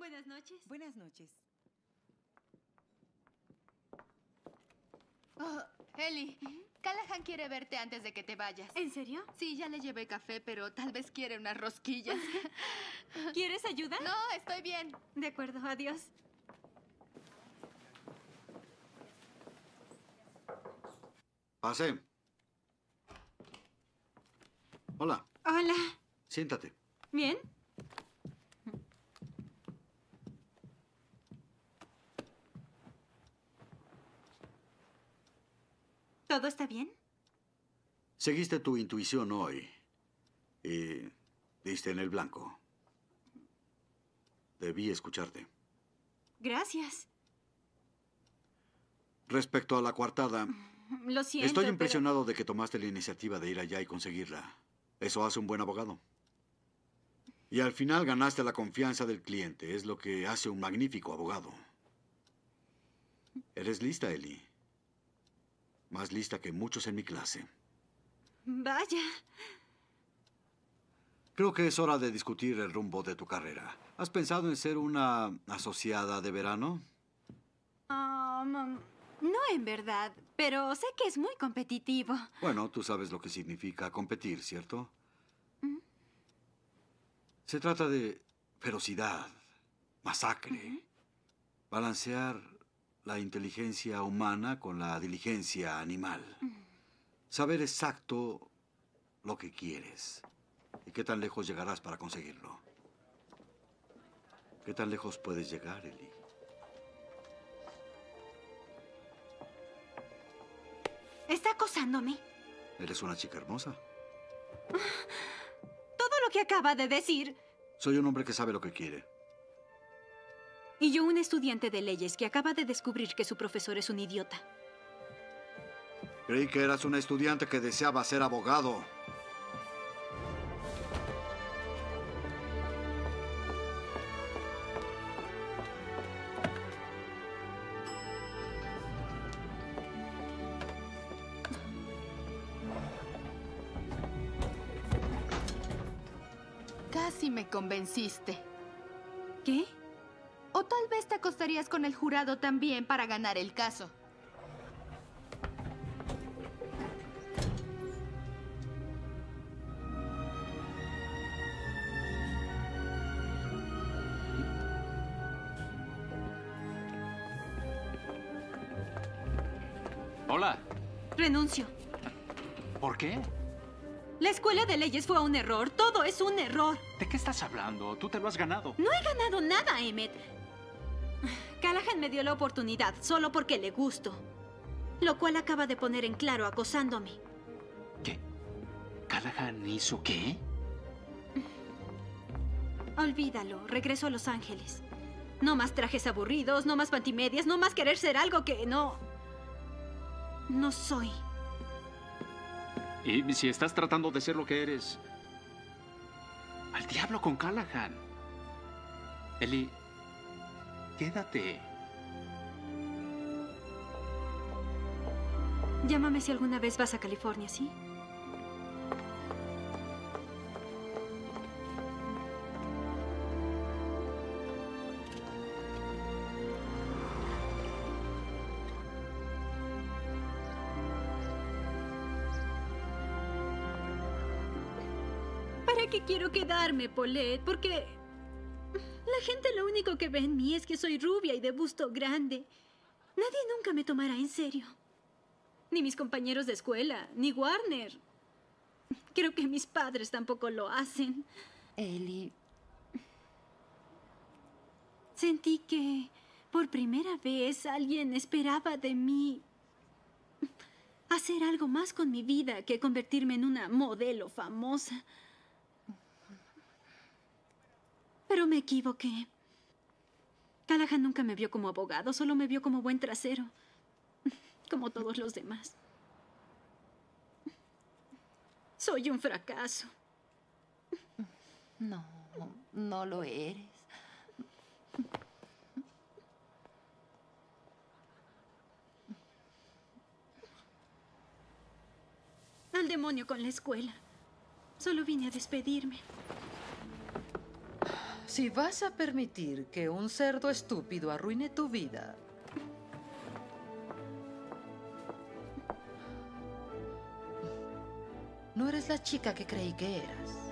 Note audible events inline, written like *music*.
Buenas noches. Buenas noches. Oh, Ellie, Callahan quiere verte antes de que te vayas. ¿En serio? Sí, ya le llevé café, pero tal vez quiere unas rosquillas. *laughs* ¿Quieres ayuda? No, estoy bien. De acuerdo, adiós. Pase. Hola, Hola. siéntate. ¿Bien? ¿Todo está bien? Seguiste tu intuición hoy y diste en el blanco. Debí escucharte. Gracias. Respecto a la coartada, Lo siento. estoy pero- impresionado de que tomaste la iniciativa de ir allá y conseguirla. Eso hace un buen abogado. Y al final ganaste la confianza del cliente. Es lo que hace un magnífico abogado. Eres lista, Ellie. Más lista que muchos en mi clase. Vaya. Creo que es hora de discutir el rumbo de tu carrera. ¿Has pensado en ser una asociada de verano? Um, no en verdad, pero sé que es muy competitivo. Bueno, tú sabes lo que significa competir, ¿cierto? Se trata de ferocidad, masacre, balancear la inteligencia humana con la diligencia animal. Saber exacto lo que quieres y qué tan lejos llegarás para conseguirlo. ¿Qué tan lejos puedes llegar, Eli? ¿Está acosándome? Eres una chica hermosa. Todo lo que acaba de decir. Soy un hombre que sabe lo que quiere. Y yo un estudiante de leyes que acaba de descubrir que su profesor es un idiota. Creí que eras una estudiante que deseaba ser abogado. Casi me convenciste. ¿Qué? O tal vez te acostarías con el jurado también para ganar el caso. Hola. Renuncio. ¿Por qué? La escuela de leyes fue un error. Todo es un error. ¿De qué estás hablando? Tú te lo has ganado. No he ganado nada, Emmet. Callahan me dio la oportunidad solo porque le gusto. Lo cual acaba de poner en claro acosándome. ¿Qué? ¿Callahan hizo qué? *laughs* Olvídalo. Regreso a Los Ángeles. No más trajes aburridos, no más pantimedias, no más querer ser algo que no... No soy. Y si estás tratando de ser lo que eres... Al diablo con Callahan. Eli, quédate. Llámame si alguna vez vas a California, ¿sí? ¿Para qué quiero quedarme, Paulette? Porque la gente lo único que ve en mí es que soy rubia y de busto grande. Nadie nunca me tomará en serio. Ni mis compañeros de escuela, ni Warner. Creo que mis padres tampoco lo hacen. Ellie, Sentí que por primera vez alguien esperaba de mí hacer algo más con mi vida que convertirme en una modelo famosa. Pero me equivoqué. Callahan nunca me vio como abogado, solo me vio como buen trasero. Como todos los demás. Soy un fracaso. no, no lo eres. Al demonio con la escuela. Solo vine a despedirme. Si vas a permitir que un cerdo estúpido arruine tu vida, no eres la chica que creí que eras.